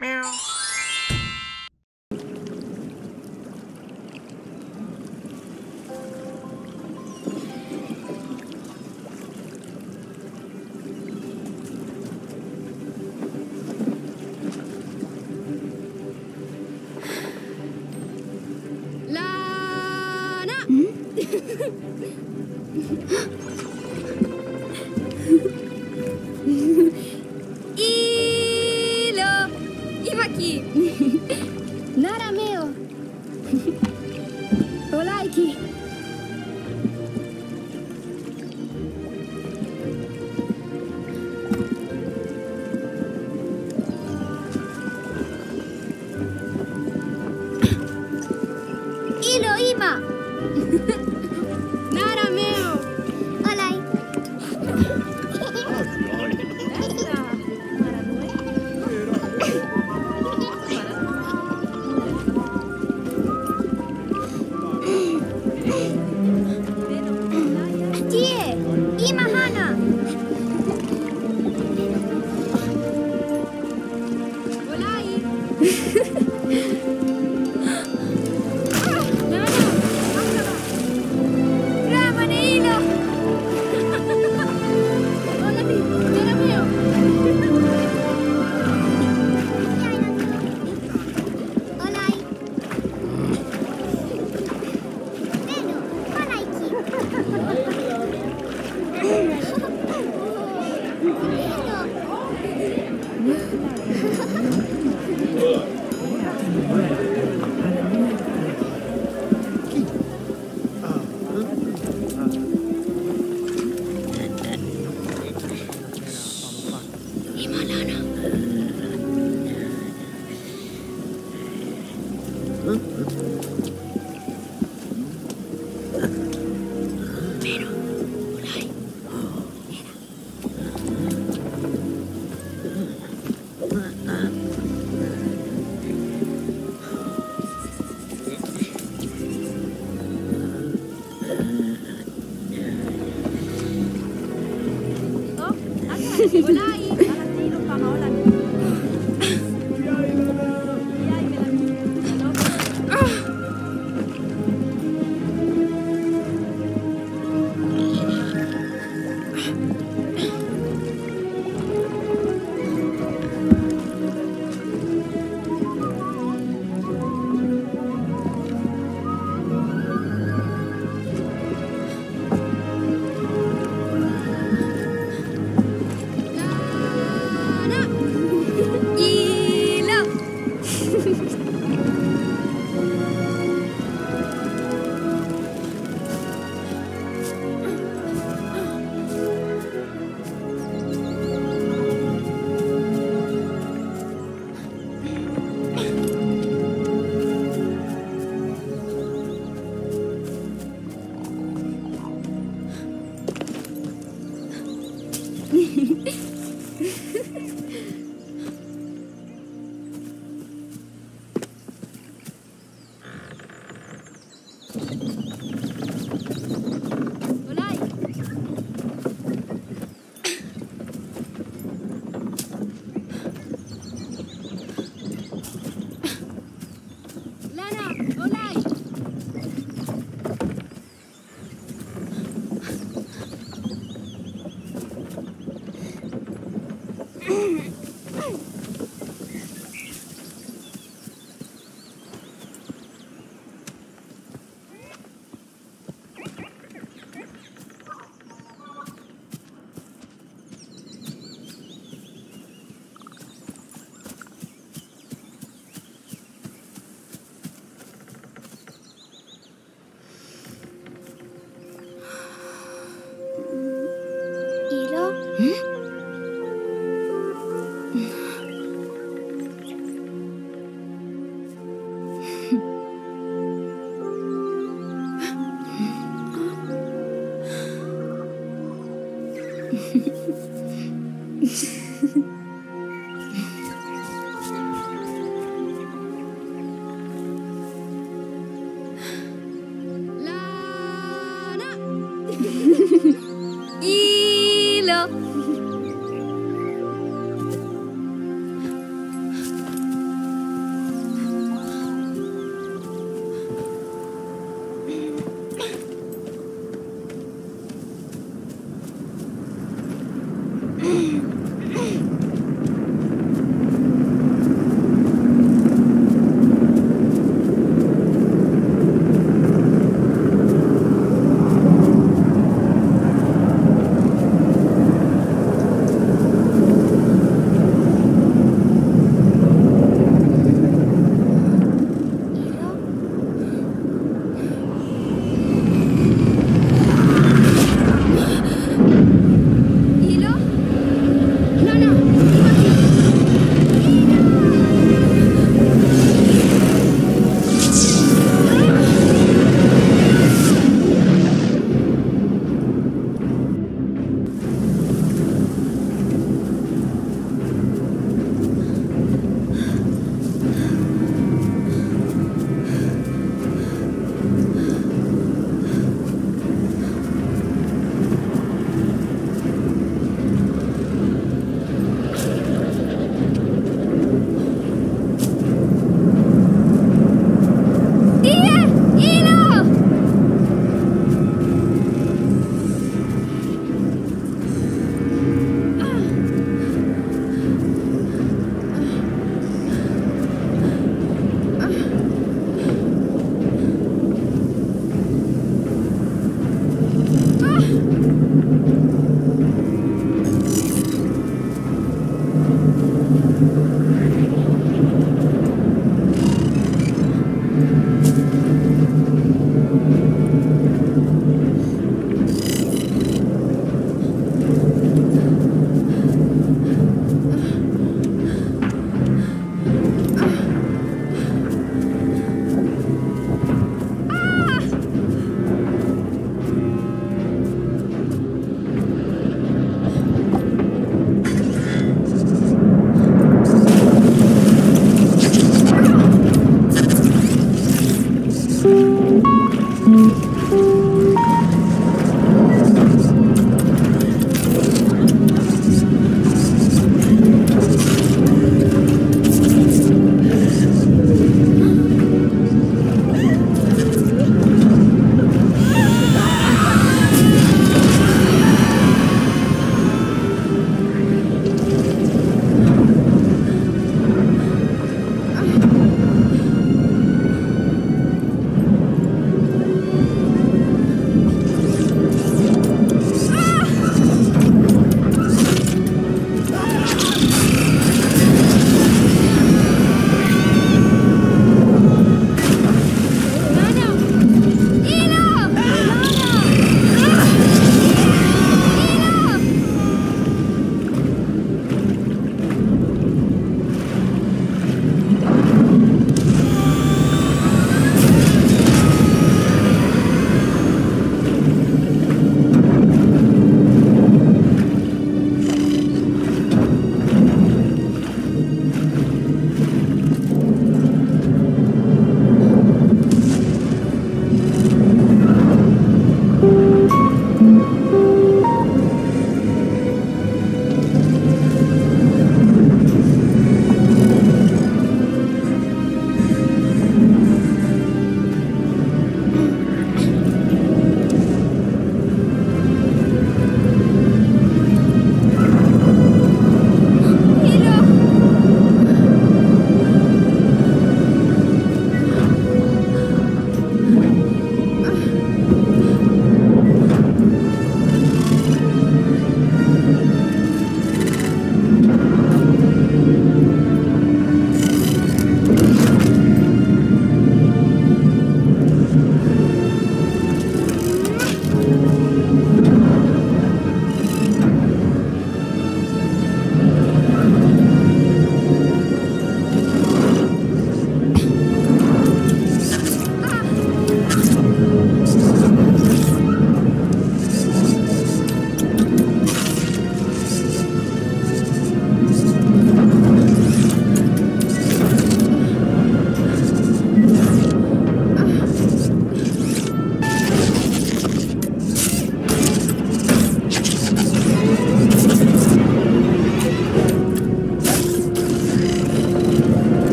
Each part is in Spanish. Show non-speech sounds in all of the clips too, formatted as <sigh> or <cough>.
Meow.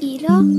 이렇게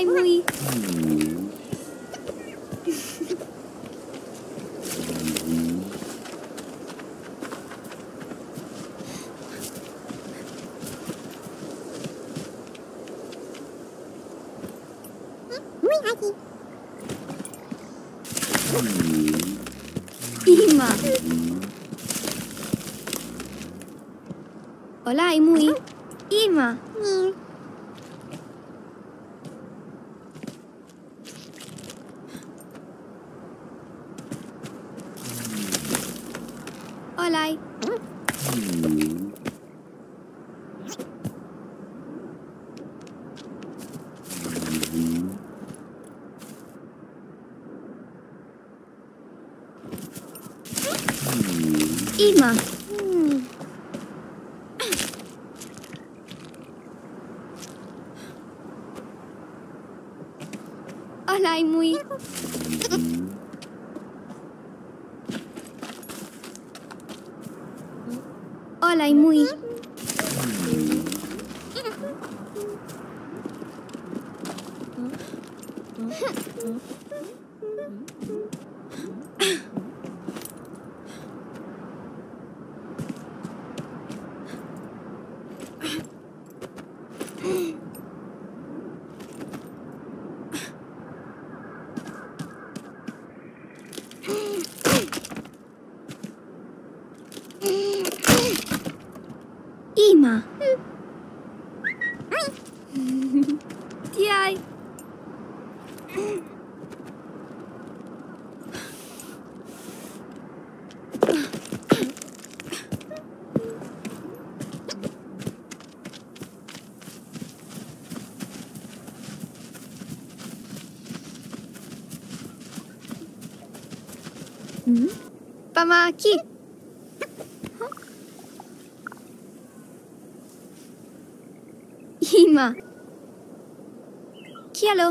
20今おらいもい Hola, muy. Hola, muy. 仲間キー。今キアロ。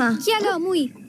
mesma. Que agamui.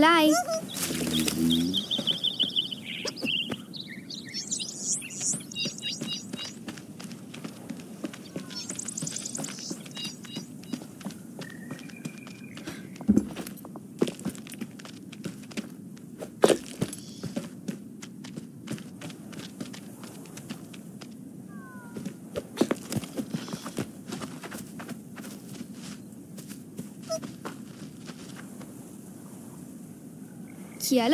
Bye. qui a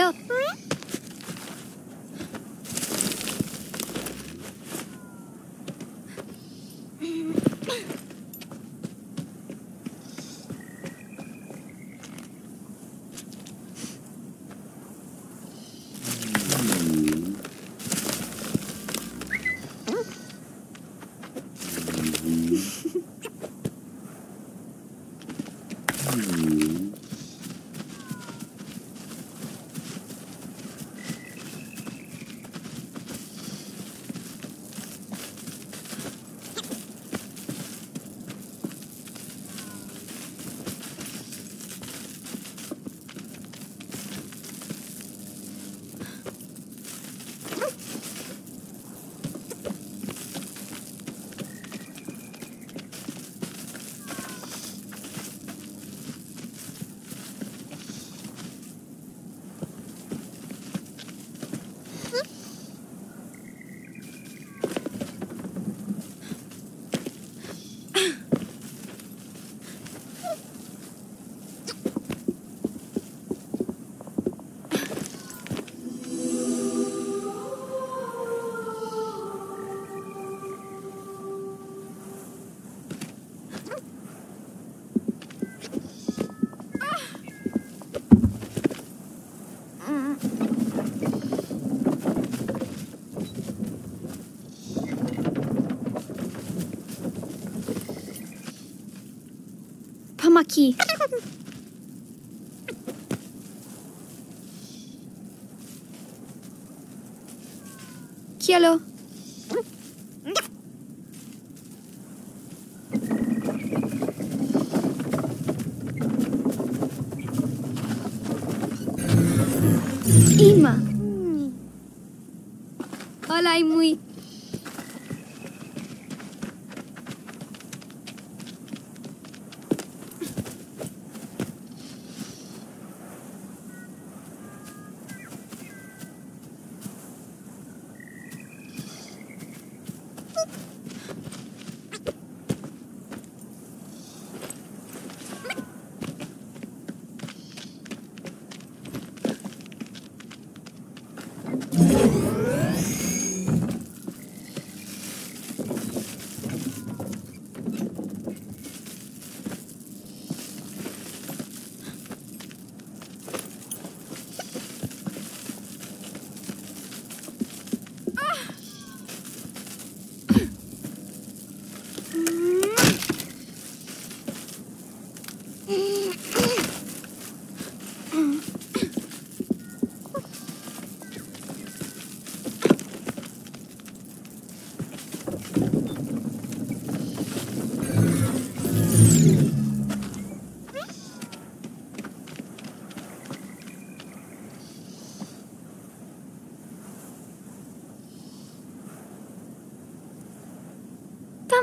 Keith.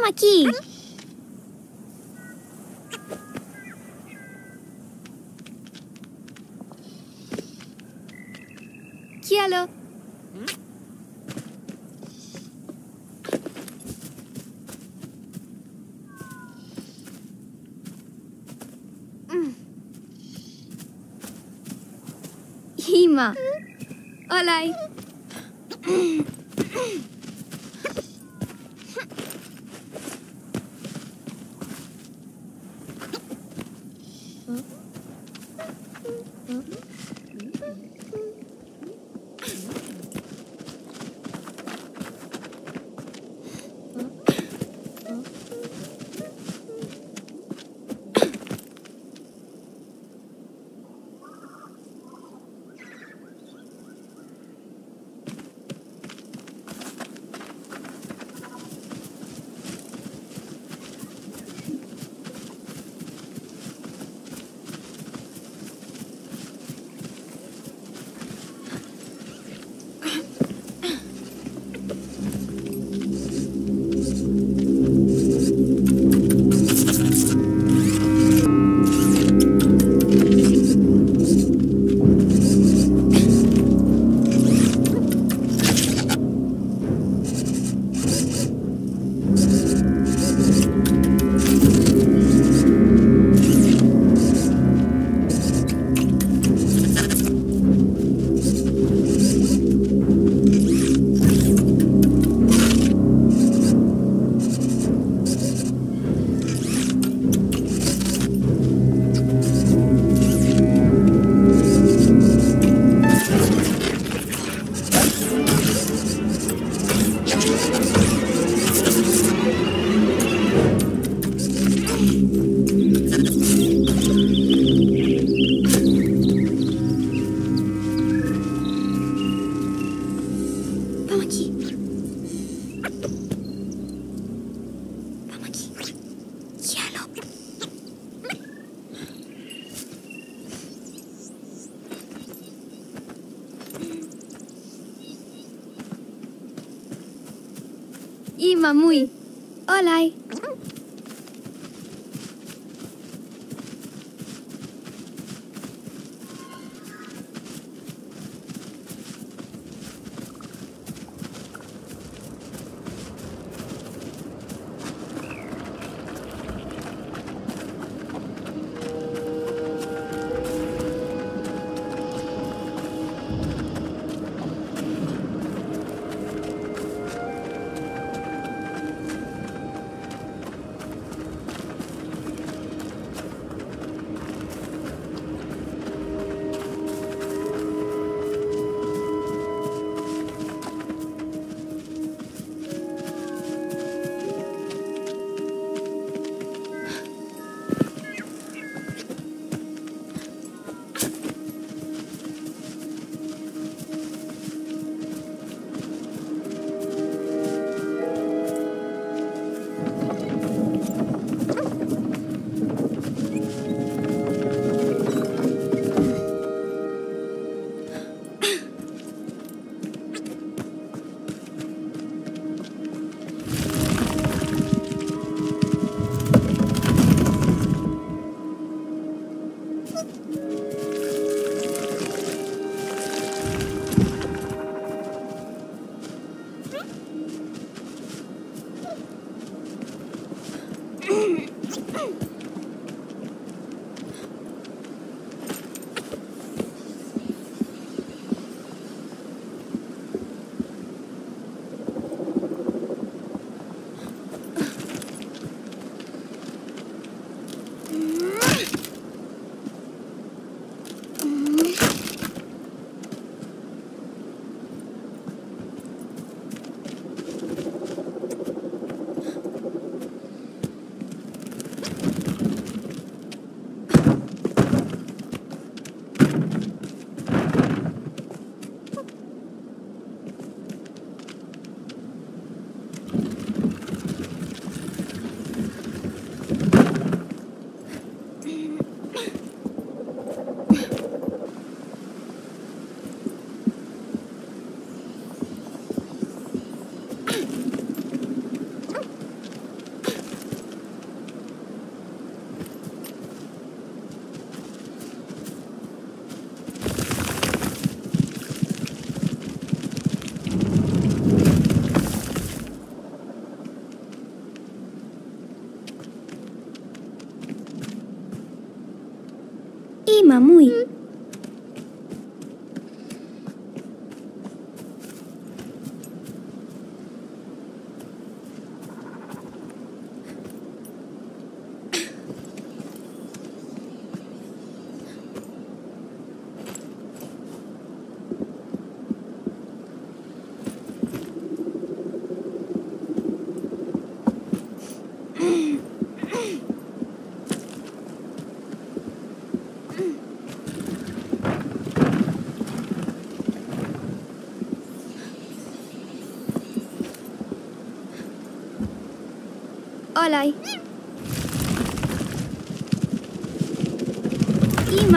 Vamos aqui. Hima. Hmm. Olai.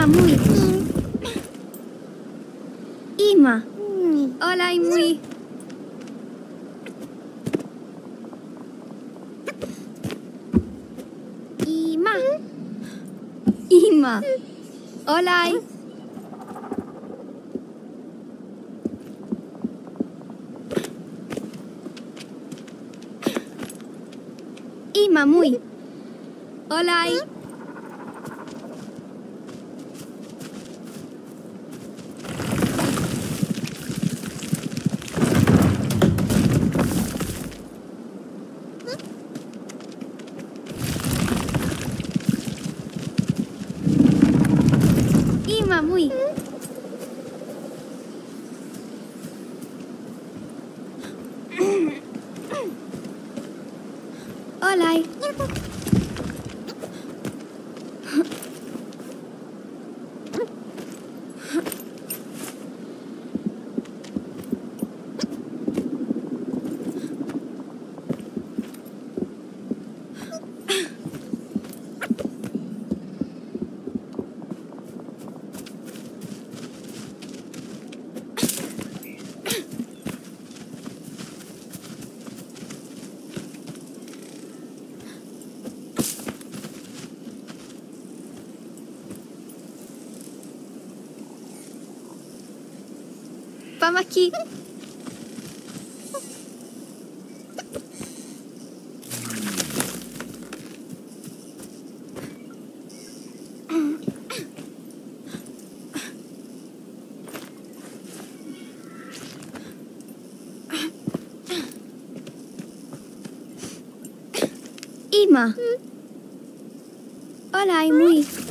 Ima muy. Ima. Hola muy. Ima. Ima. Hola. estava aqui. Ima. Hola, Imui.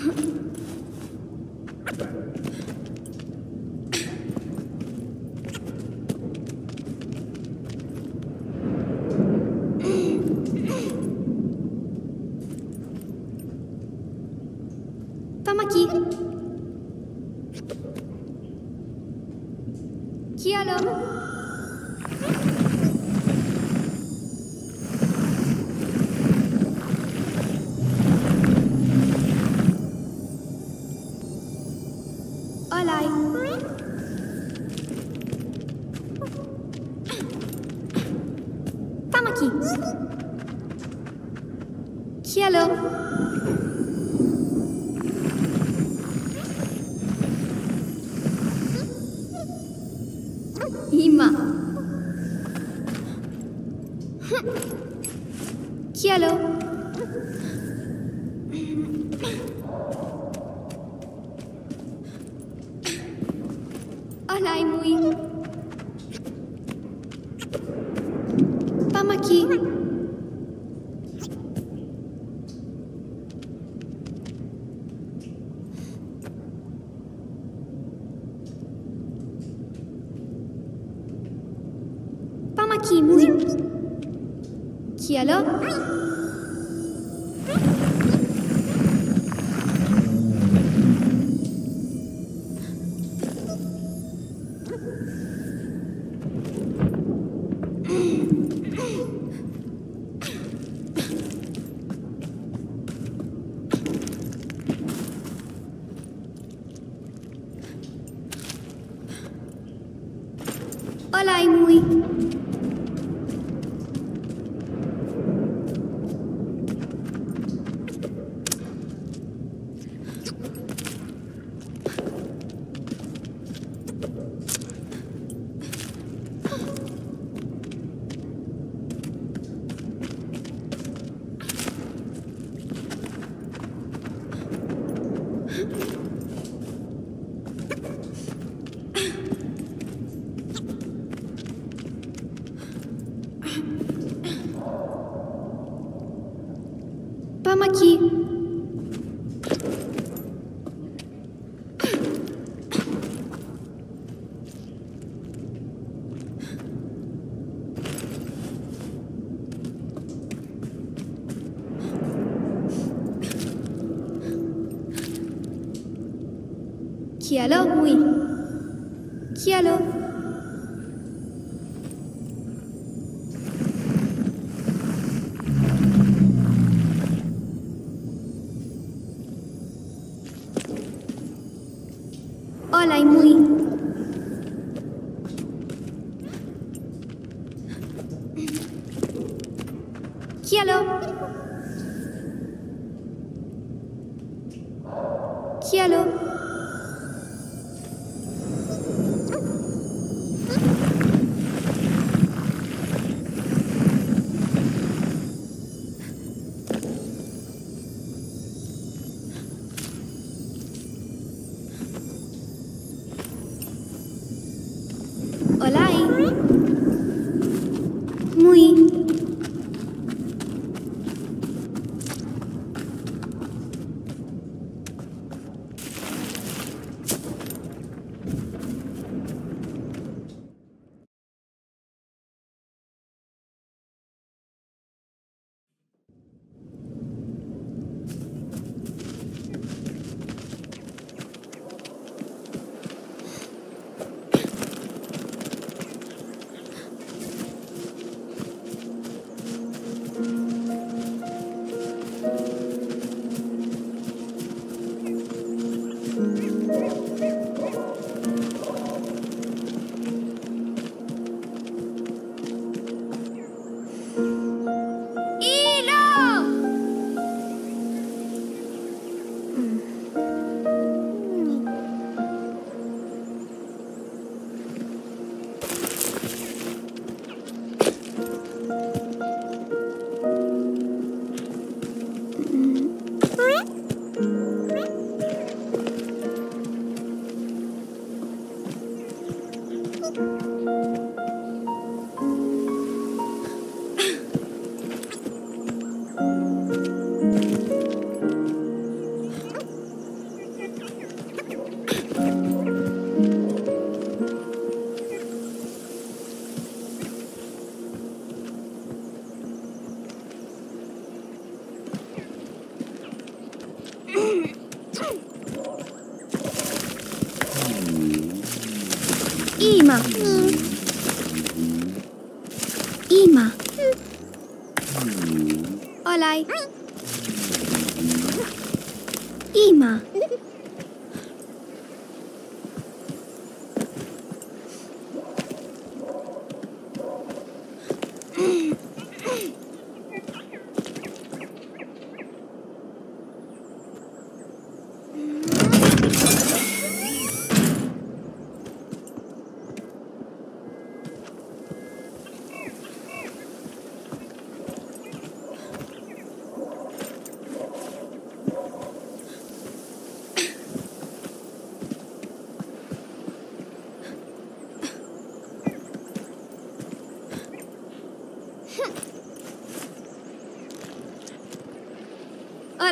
Mm-hmm. <laughs> Kialo.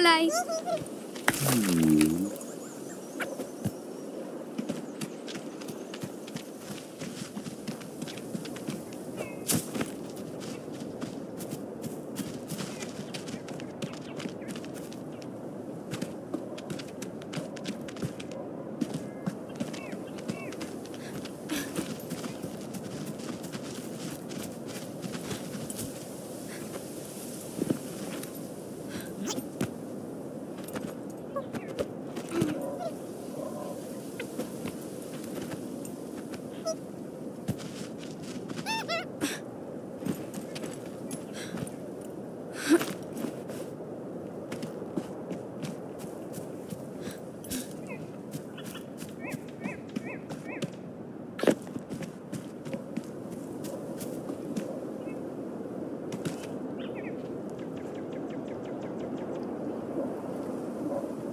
nice.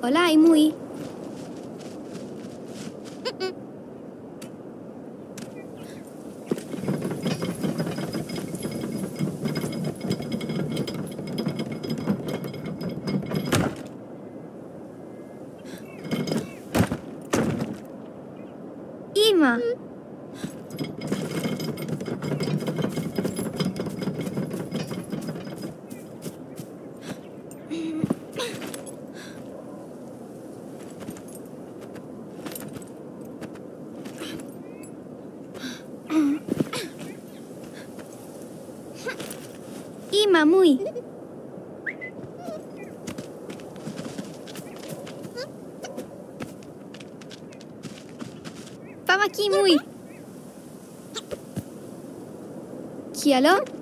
Hola, y muy. Ima. Ima, muy. Vamos aquí, muy. Kialo?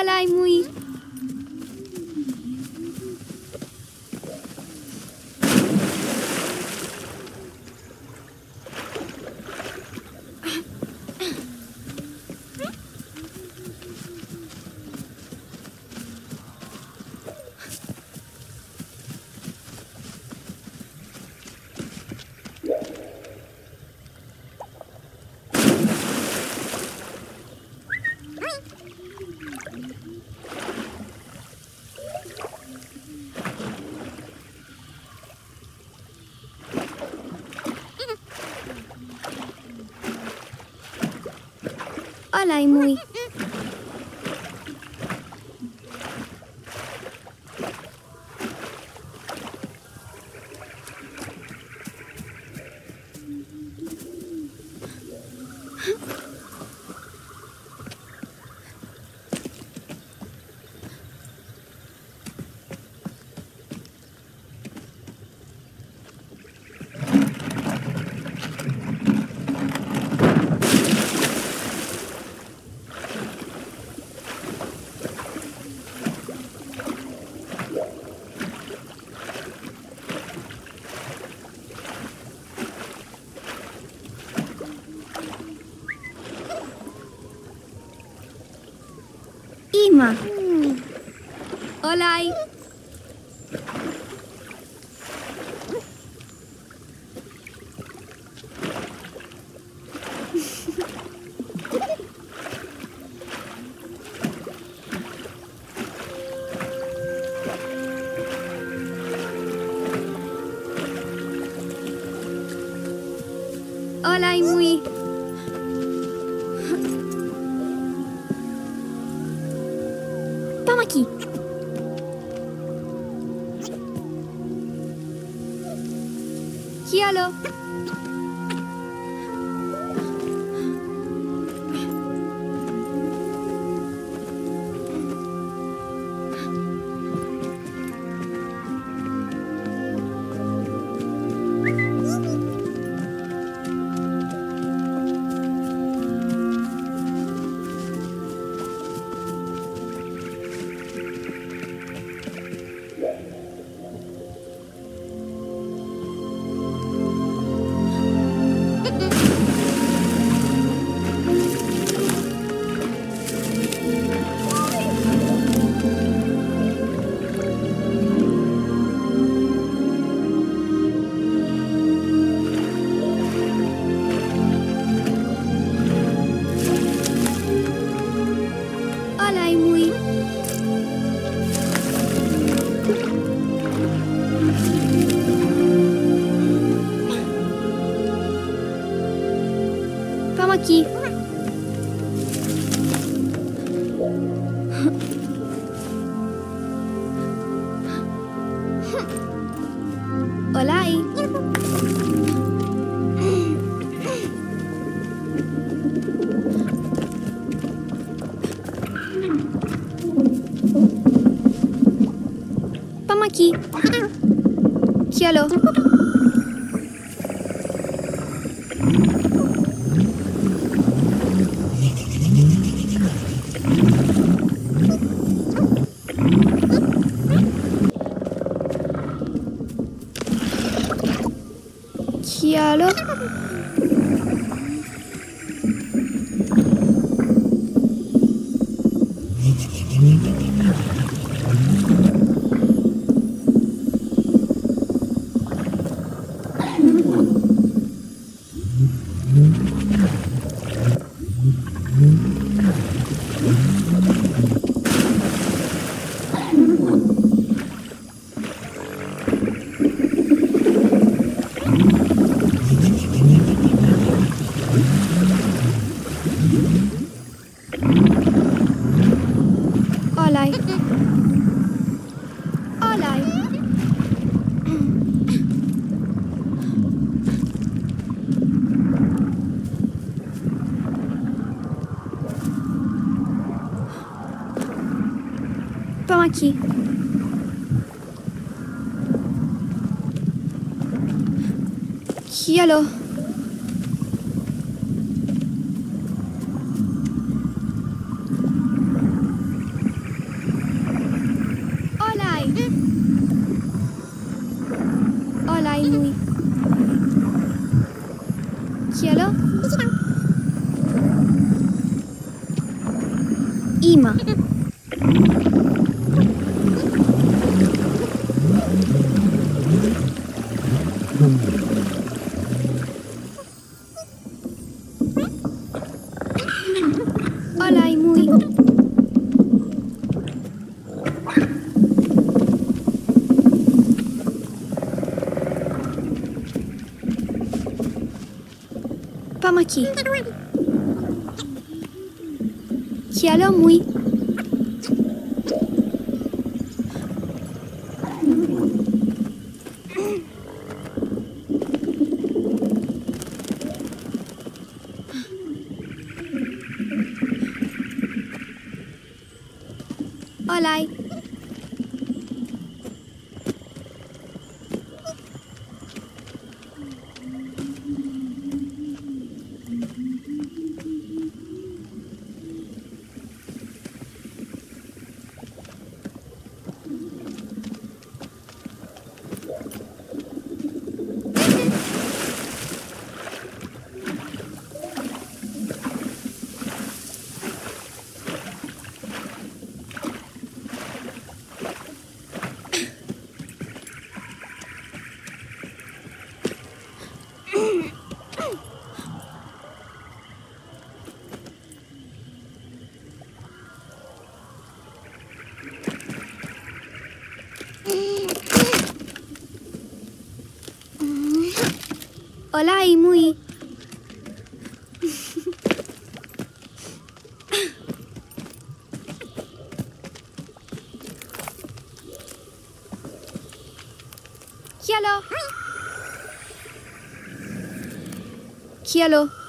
Hola, muy. lai mui. Like. की चलो occhi. Chialo. Vamos aqui. Kialo Olá, Imui. Kialo. Kialo. Olá.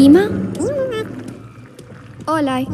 Ima? Olaj.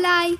Hola.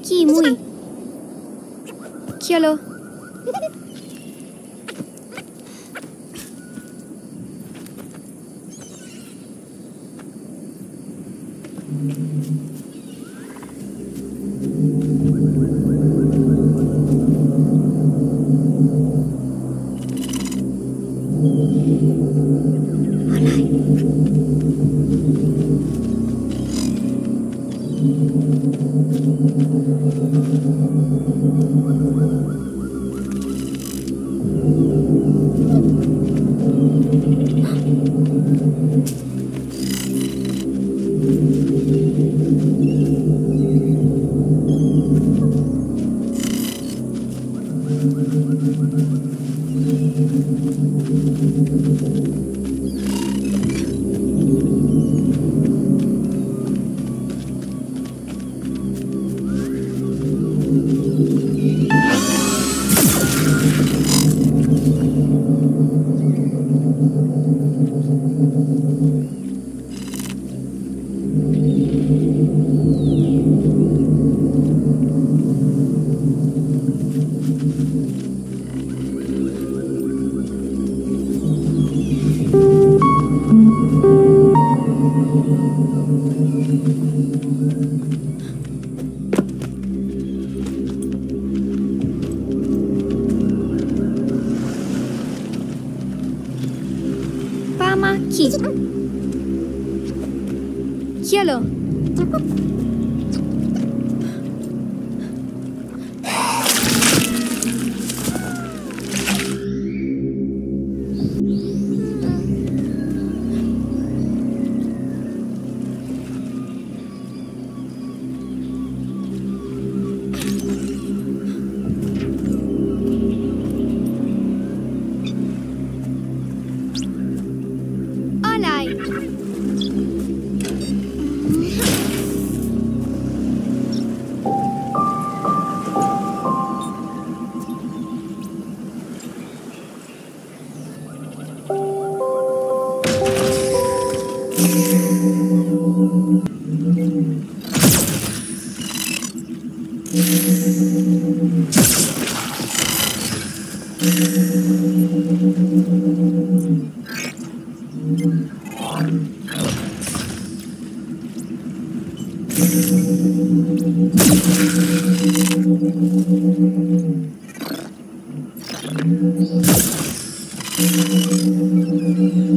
aquí, muy. Cielo. Thank you.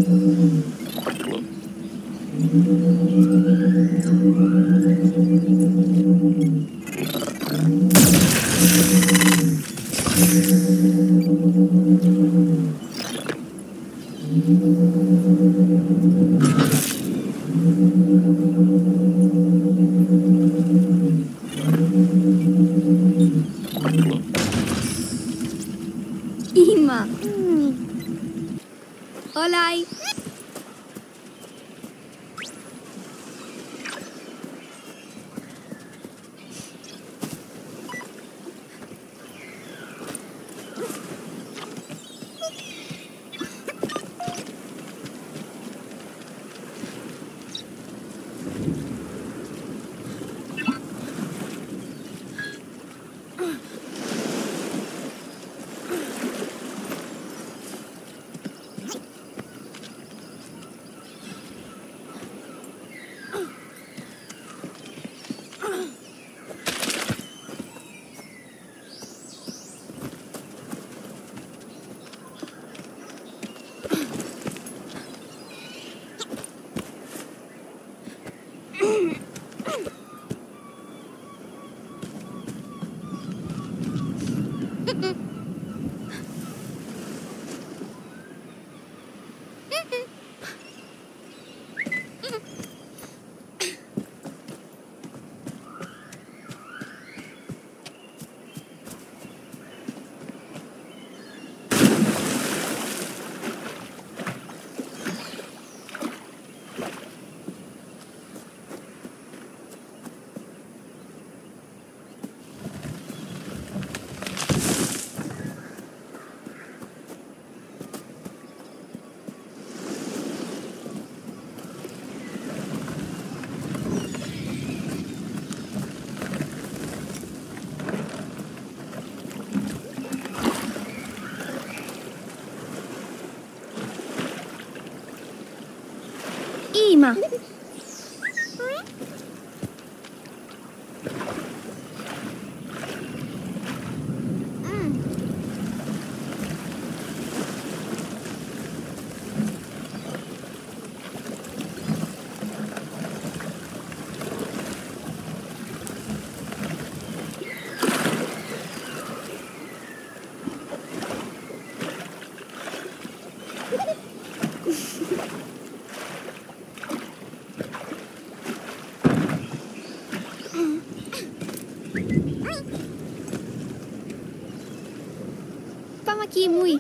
aqui, Mui.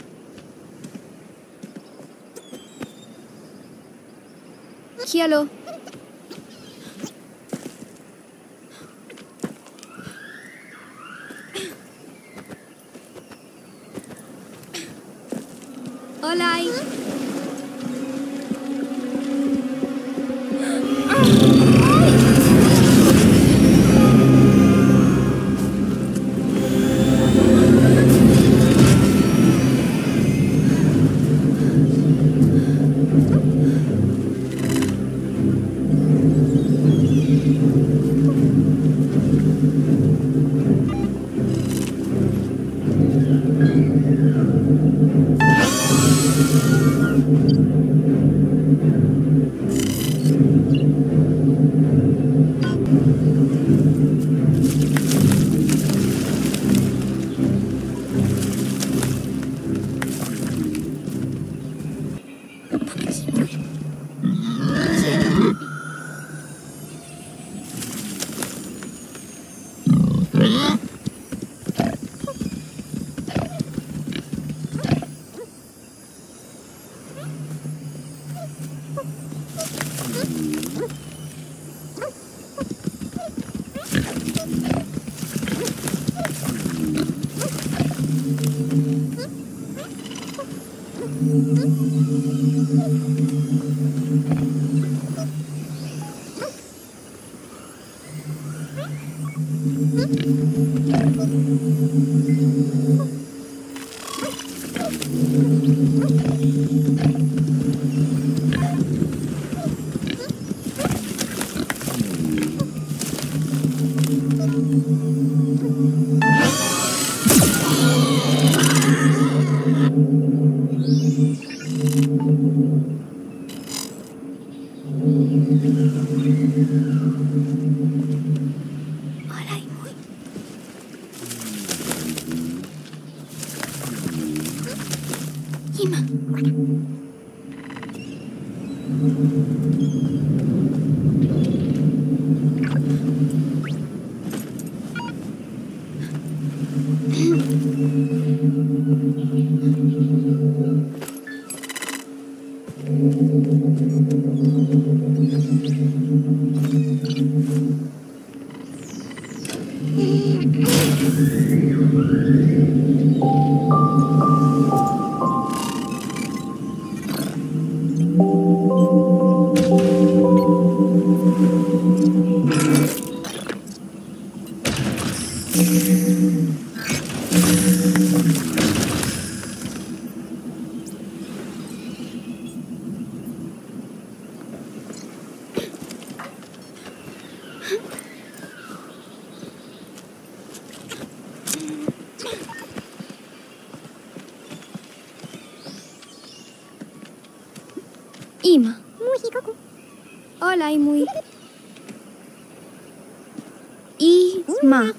Aqui, alô. 妈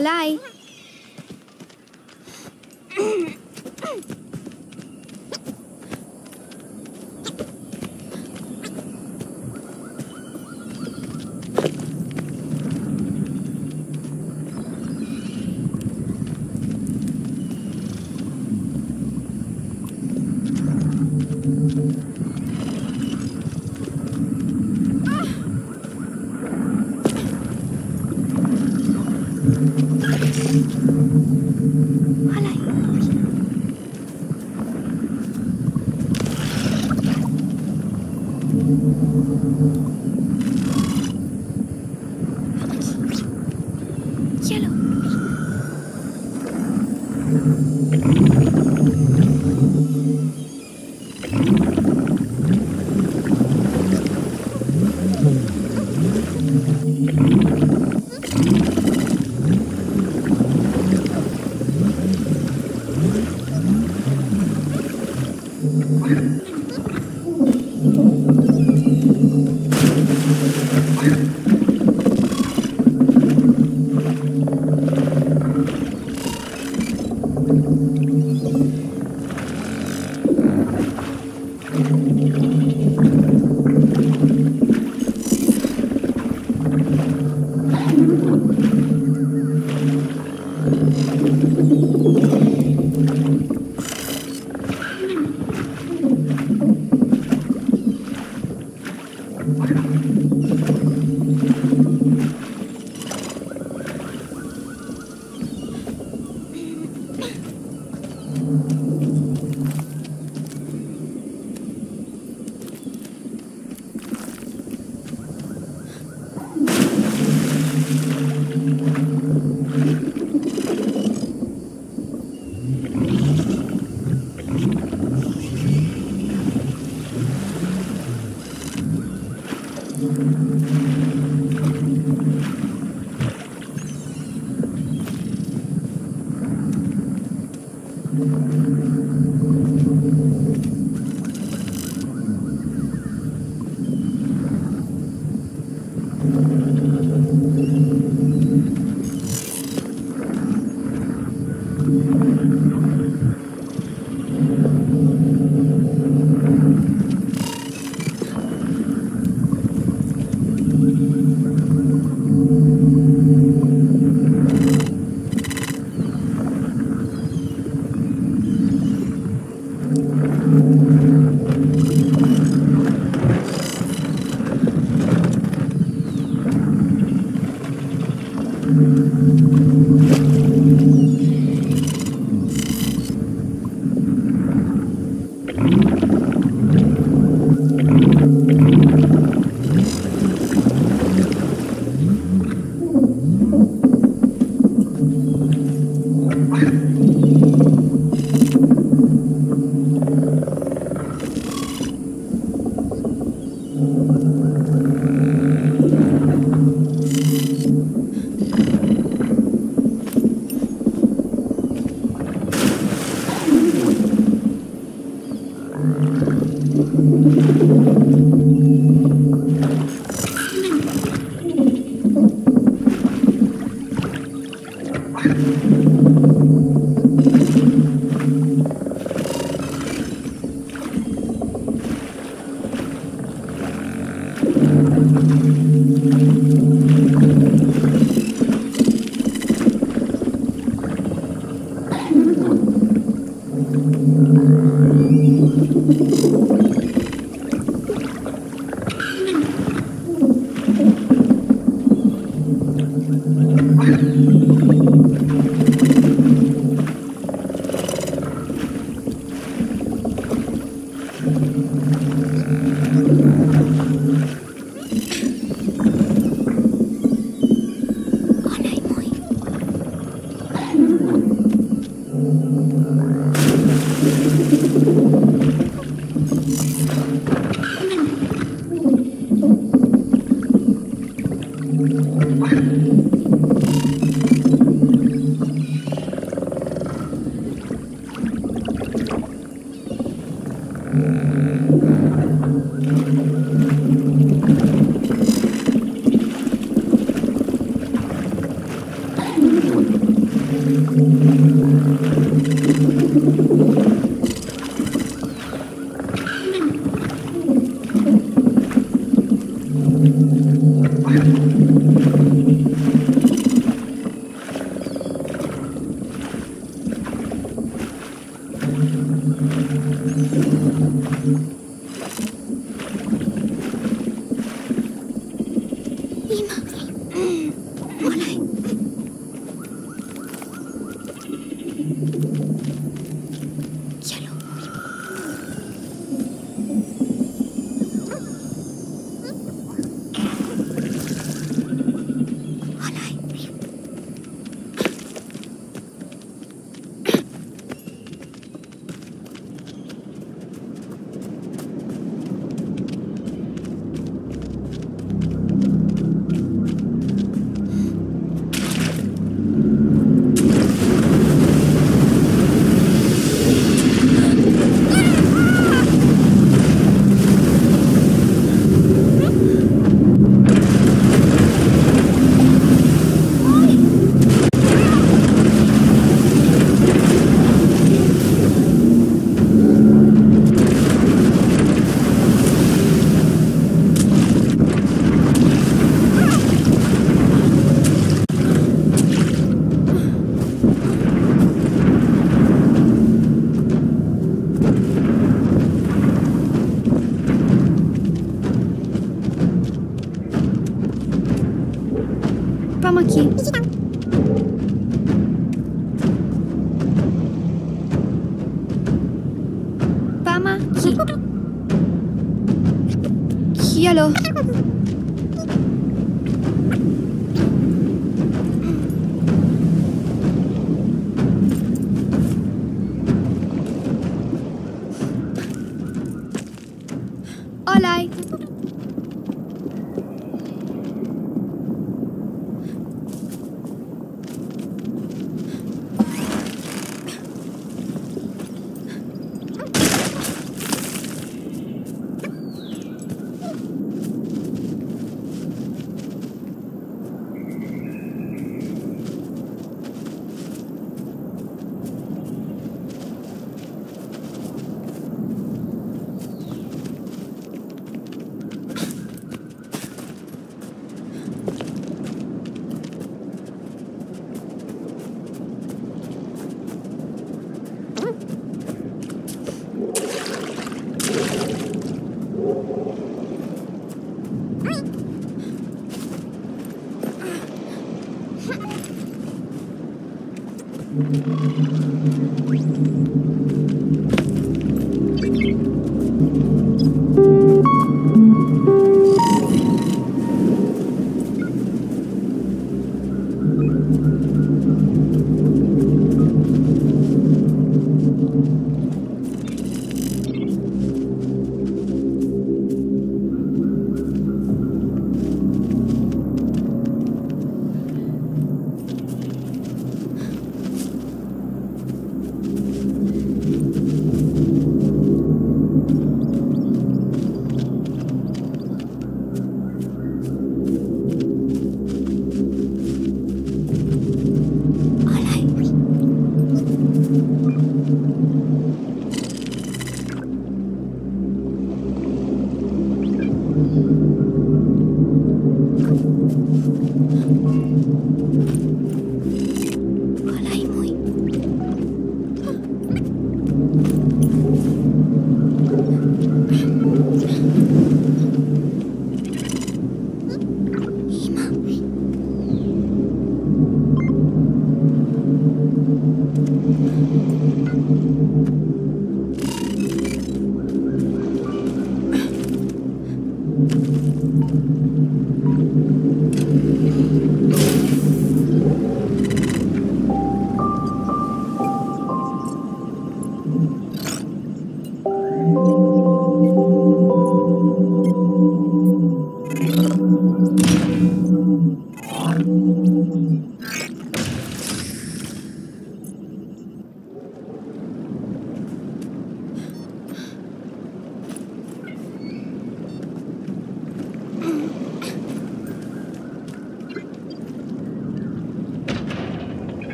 alive.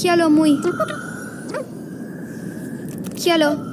Kialo muy. Kialo.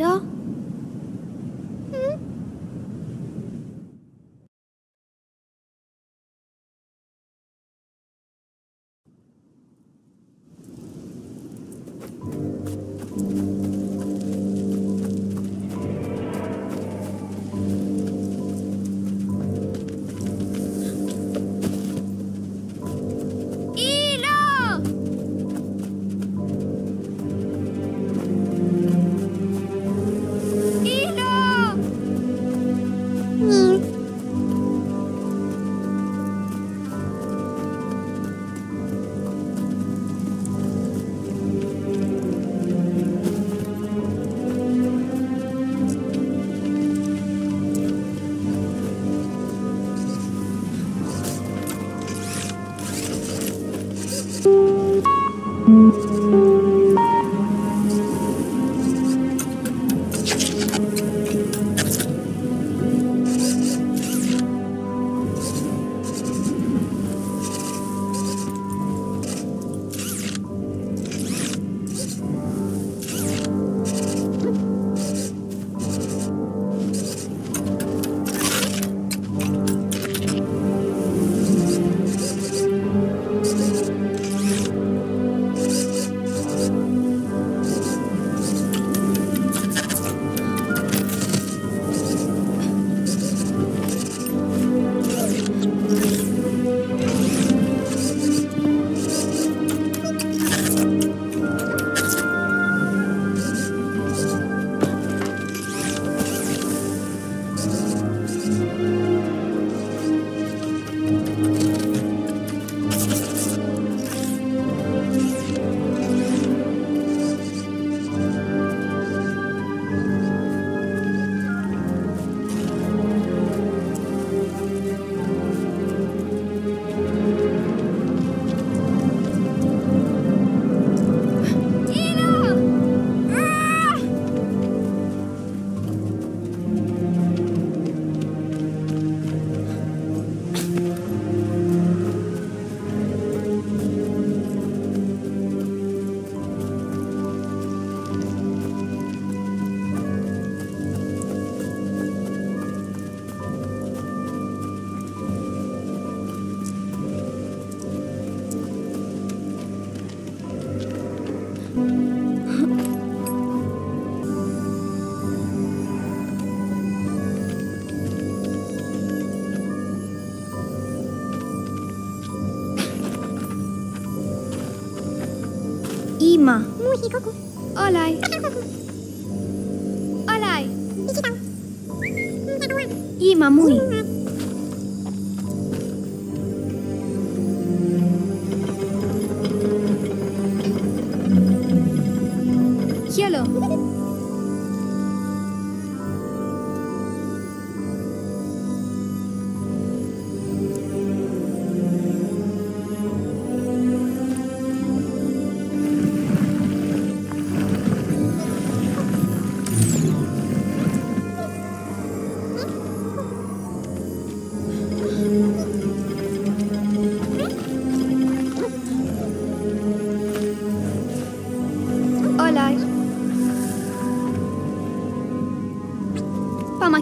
싫어?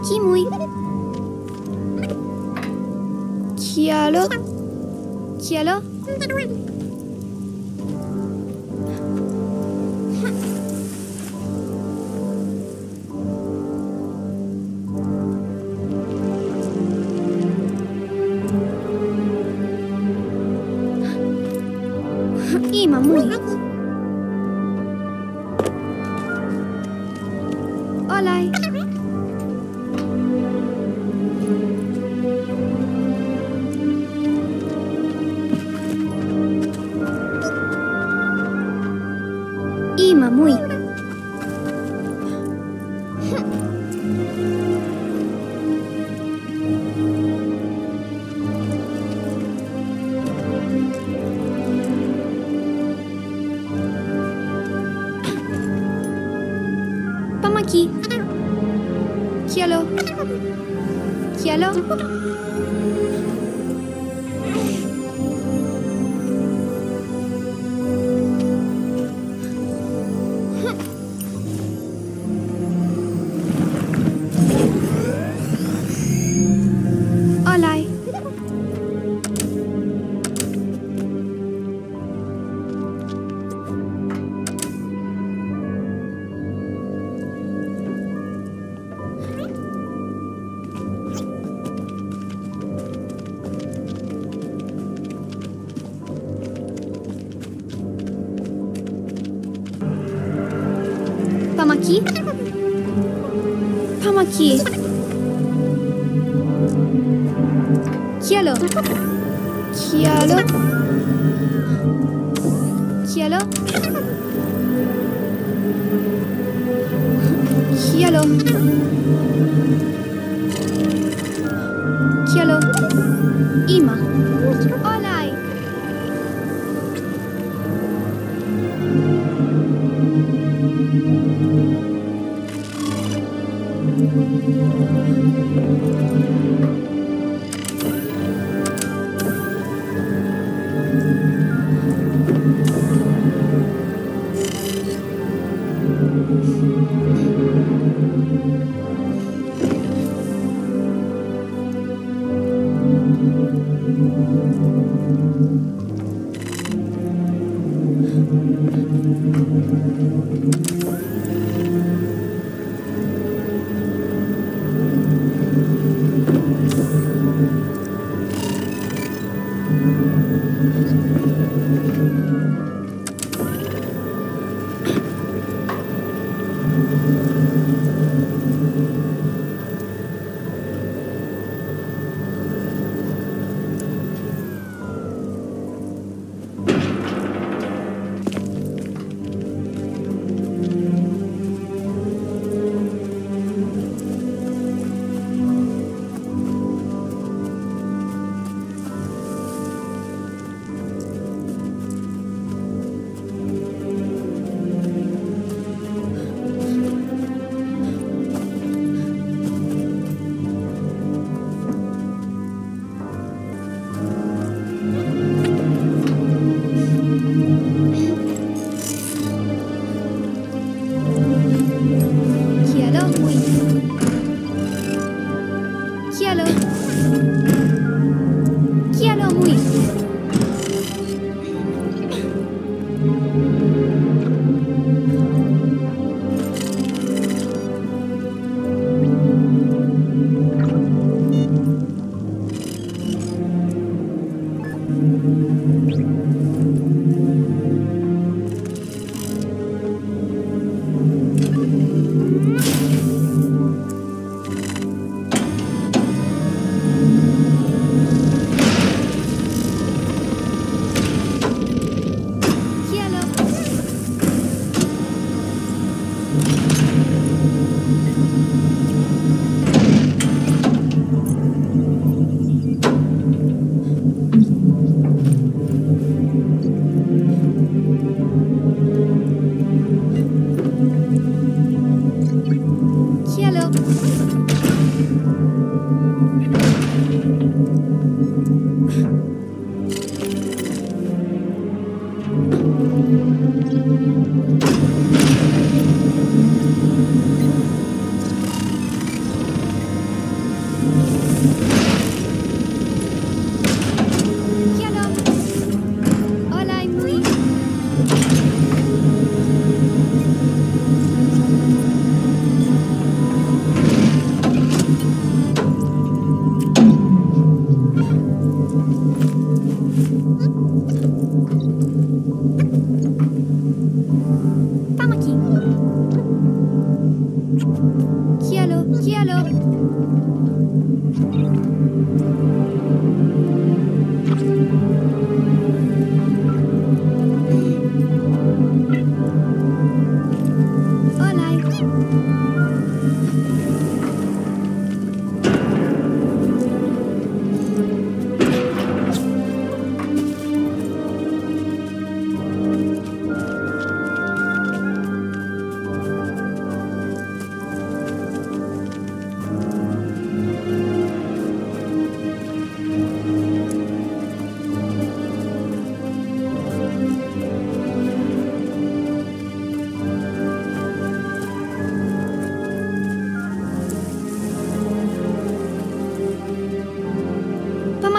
キム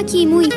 キモイ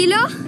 ¿Hilo?